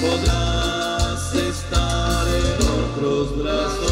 Podrás estar en otros brazos,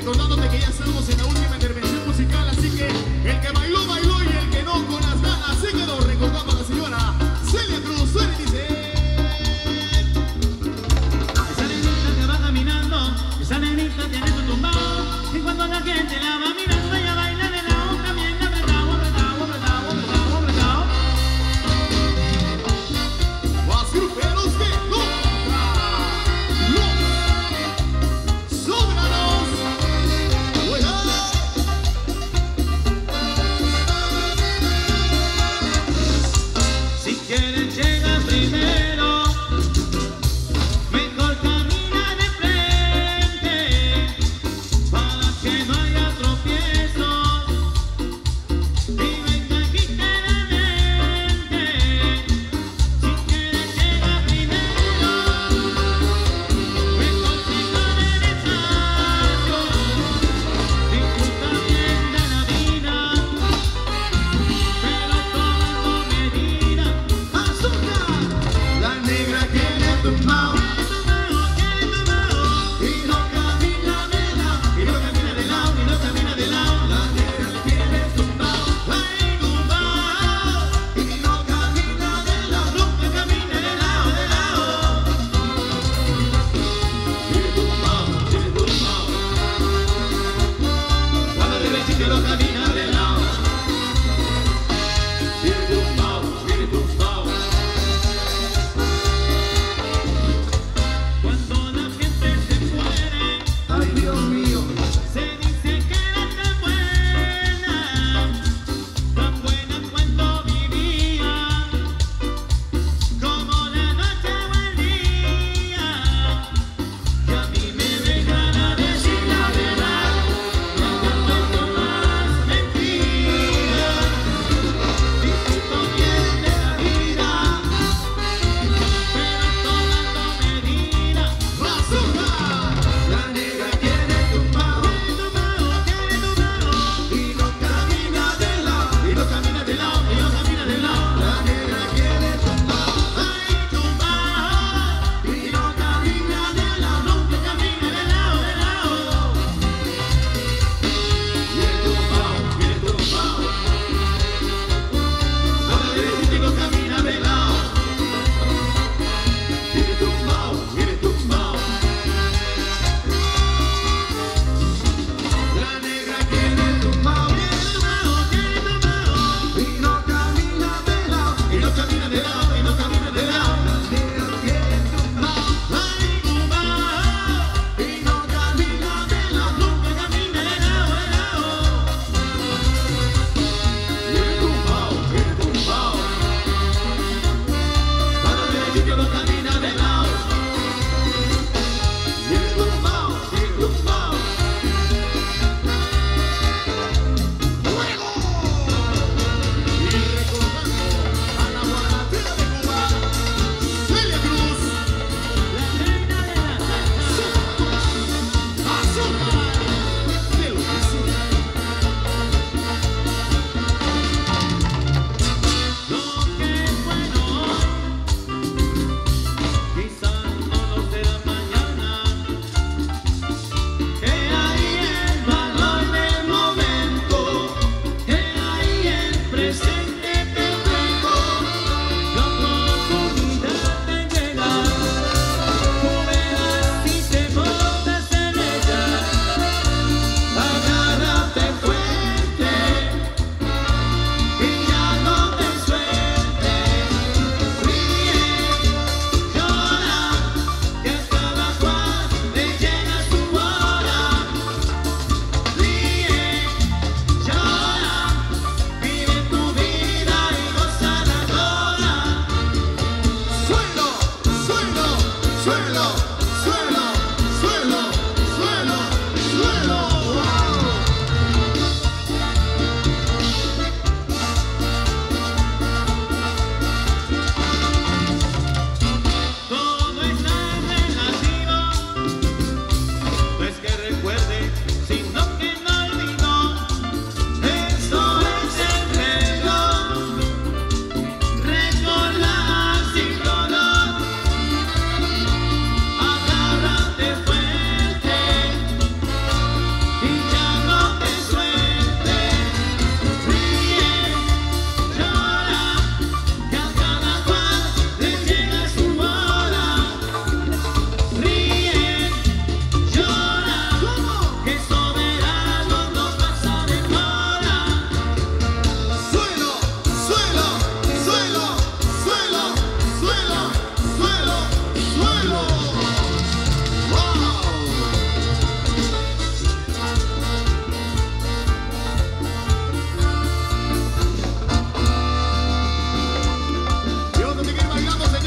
recordándote que ya estamos